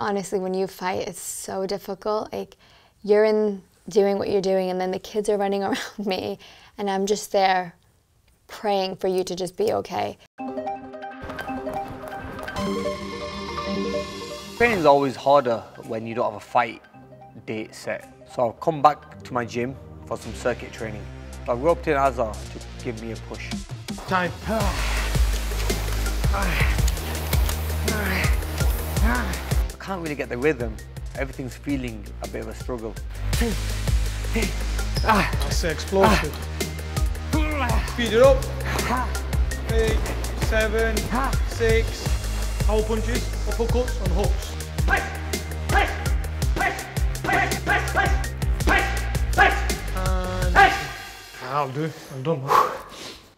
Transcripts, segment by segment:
honestly, when you fight, it's so difficult. Like, you're in doing what you're doing, and then the kids are running around me, and I'm just there praying for you to just be okay. Training is always harder when you don't have a fight date set. So I'll come back to my gym for some circuit training. I roped in Azar to give me a push. Time. I can't really get the rhythm. Everything's feeling a bit of a struggle. That's explosive. Speed it up. Eight, seven, six. Power punches, uppercuts, and hooks. And I'll do. I'm done.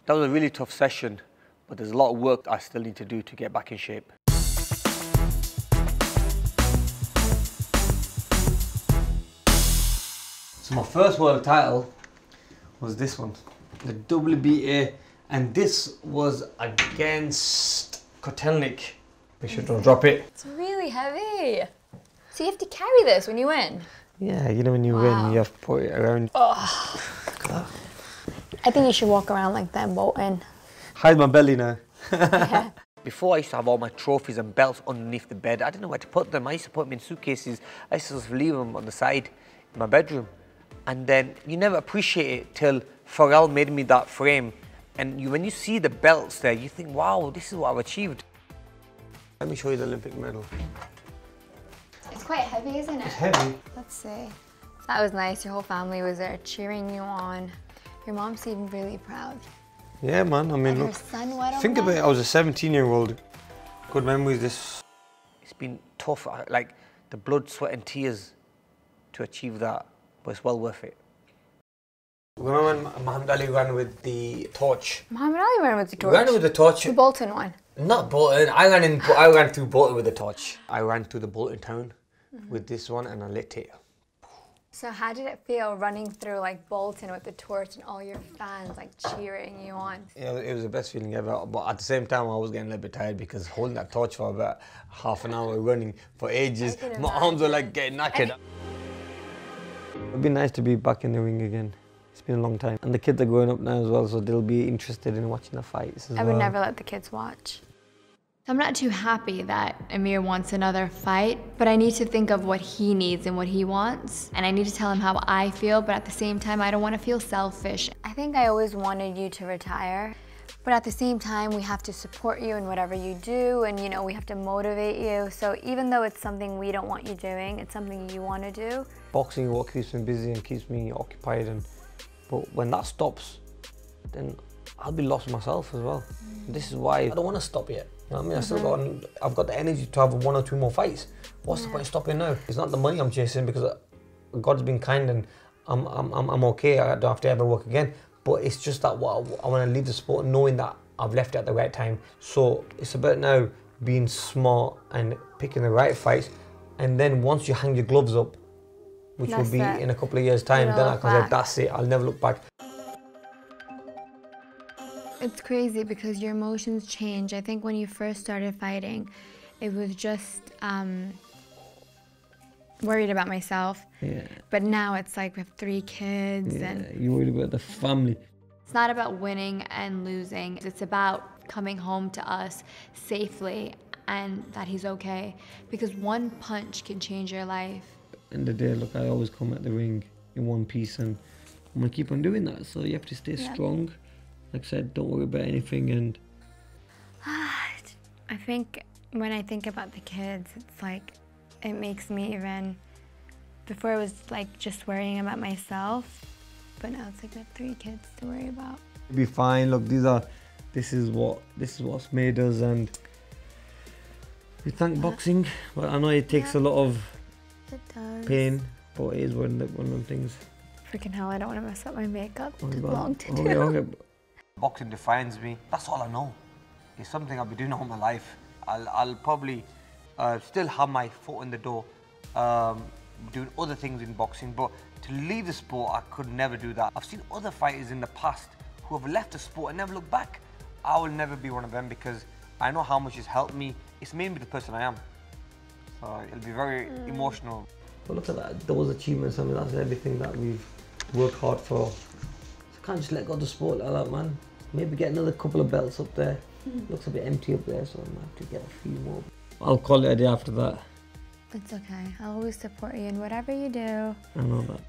That was a really tough session, but there's a lot of work I still need to do to get back in shape. So my first world title was this one, the WBA, and this was against Kotelnik. Make sure don't drop it. It's really heavy. So you have to carry this when you win. Yeah, you know when you Wow. win, you have to put it around. I think you should walk around like that, Bolton. Hide my belly now. Before I used to have all my trophies and belts underneath the bed. I didn't know where to put them. I used to put them in suitcases. I used to just leave them on the side in my bedroom. And then you never appreciate it till Faryal made me that frame. And you, when you see the belts there, you think, wow, this is what I've achieved. Let me show you the Olympic medal. It's quite heavy, isn't it? It's heavy. Let's see. That was nice. Your whole family was there cheering you on. Your mom seemed really proud. Yeah, man. I mean, And her look. son Think about it. I was a 17-year-old. Good memories. This. It's been tough, uh, like the blood, sweat, and tears to achieve that, but it's well worth it. Remember when Muhammad Ali ran with the torch? Muhammad Ali ran with the torch. Ran with the torch. The Bolton one. Not Bolton. I ran in. I ran through Bolton with the torch. I ran through the Bolton town mm-hmm. with this one, and I lit it. So how did it feel running through like Bolton with the torch and all your fans like cheering you on? Yeah, it was the best feeling ever. But at the same time, I was getting a little bit tired because holding that torch for about half an hour, running for ages, I can my arms were like getting knackered. It'd be nice to be back in the ring again. It's been a long time, and the kids are growing up now as well, so they'll be interested in watching the fights as I well. would never let the kids watch. I'm not too happy that Amir wants another fight, but I need to think of what he needs and what he wants. And I need to tell him how I feel, but at the same time, I don't want to feel selfish. I think I always wanted you to retire, but at the same time, we have to support you in whatever you do, and you know, we have to motivate you. So even though it's something we don't want you doing, it's something you want to do. Boxing is what keeps me busy and keeps me occupied, and but when that stops, then I'll be lost myself as well. This is why I don't want to stop yet. You know what I mean? I still got, I've got the energy to have one or two more fights. What's the point in stopping now? It's not the money I'm chasing because uh, God's been kind and I'm, I'm, I'm, I'm okay. I don't have to ever work again. But it's just that what I, I want to leave the sport knowing that I've left it at the right time. So it's about now being smart and picking the right fights. And then once you hang your gloves up, which That's will be it. in a couple of years' time, then I can say, that's it, I'll never look back. It's crazy because your emotions change. I think when you first started fighting, it was just um, worried about myself. Yeah, But now it's like we have three kids and you worried about the family. it's not about winning and losing. It's about coming home to us safely and that he's okay. Because one punch can change your life. In the day, look, I always come at the ring in one piece and I'm gonna keep on doing that. So you have to stay Yeah. strong. Like I said, don't worry about anything and I think when I think about the kids, it's like it makes me even. Before it was like just worrying about myself, but now it's like I have three kids to worry about. be fine. Look, these are this is what this is what's made us and we thank boxing. But I know it takes a lot of It does. pain, but it is one of the, one of them things. Freaking hell! I don't want to mess up my makeup. Oh, It took long to oh, Okay, do. okay. Boxing defines me. That's all I know. It's something I've been doing all my life. I'll, I'll probably uh, still have my foot in the door, um, doing other things in boxing. But to leave the sport, I could never do that. I've seen other fighters in the past who have left the sport and never looked back. I will never be one of them because I know how much it's helped me. It's made me the person I am. So it'll be very mm. emotional. But look at that, those achievements, I mean, that's everything that we've worked hard for. So I can't just let go of the sport like that, man. Maybe get another couple of belts up there. Hmm. Looks a bit empty up there, so I might have to get a few more. I'll call you a day after that. It's okay. I'll always support you in whatever you do. I know that.